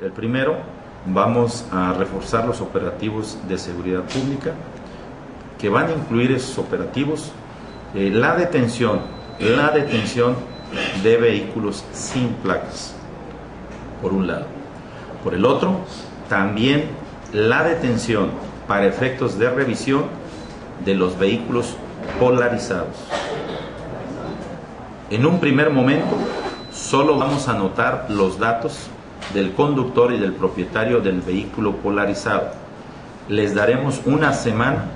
El primero, vamos a reforzar los operativos de seguridad pública, que van a incluir esos operativos eh, la detención, la detención de vehículos sin placas, por un lado. Por el otro, también la detención para efectos de revisión de los vehículos polarizados. En un primer momento, solo vamos a anotar los datos del conductor y del propietario del vehículo polarizado. Les daremos una semana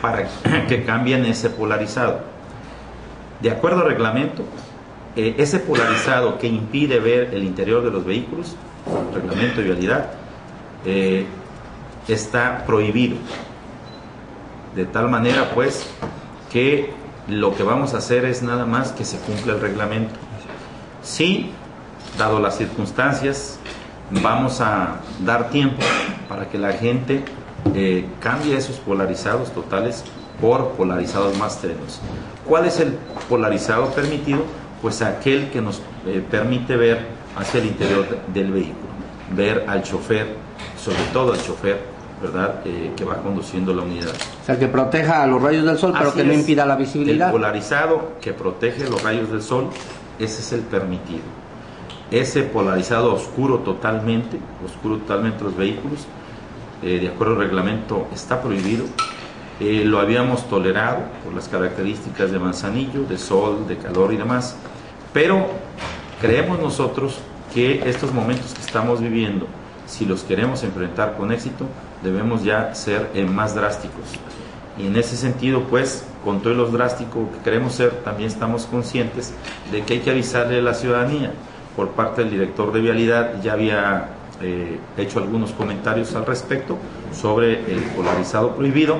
para que cambien ese polarizado. De acuerdo al reglamento, eh, ese polarizado que impide ver el interior de los vehículos, reglamento de vialidad, eh, está prohibido. De tal manera, pues, que lo que vamos a hacer es nada más que se cumpla el reglamento. Sí, dado las circunstancias, vamos a dar tiempo para que la gente eh, cambie esos polarizados totales por polarizados más tenues. ¿Cuál es el polarizado permitido? Pues aquel que nos eh, permite ver hacia el interior del vehículo, ver al chofer, sobre todo al chofer, ¿verdad? Eh, que va conduciendo la unidad. O sea, que proteja a los rayos del sol, pero Así que no impida la visibilidad. El polarizado que protege los rayos del sol, ese es el permitido. Ese polarizado oscuro totalmente, oscuro totalmente los vehículos, eh, de acuerdo al reglamento, está prohibido. Eh, lo habíamos tolerado por las características de manzanillo, de sol, de calor y demás, pero creemos nosotros que estos momentos que estamos viviendo, si los queremos enfrentar con éxito, debemos ya ser eh, más drásticos. Y en ese sentido, pues, con todo lo drástico que queremos ser, también estamos conscientes de que hay que avisarle a la ciudadanía. Por parte del director de Vialidad ya había eh, hecho algunos comentarios al respecto sobre el polarizado prohibido,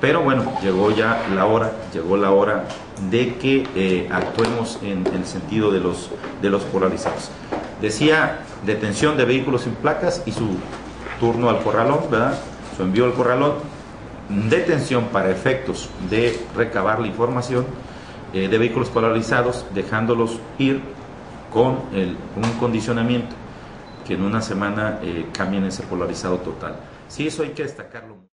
pero bueno, llegó ya la hora, llegó la hora de que eh, actuemos en el sentido de los, de los polarizados. Decía detención de vehículos sin placas y su turno al corralón, ¿verdad? Su envío al corralón, detención para efectos de recabar la información eh, de vehículos polarizados, dejándolos ir con el- un condicionamiento que en una semana eh, cambien ese polarizado total. Sí, eso hay que destacarlo.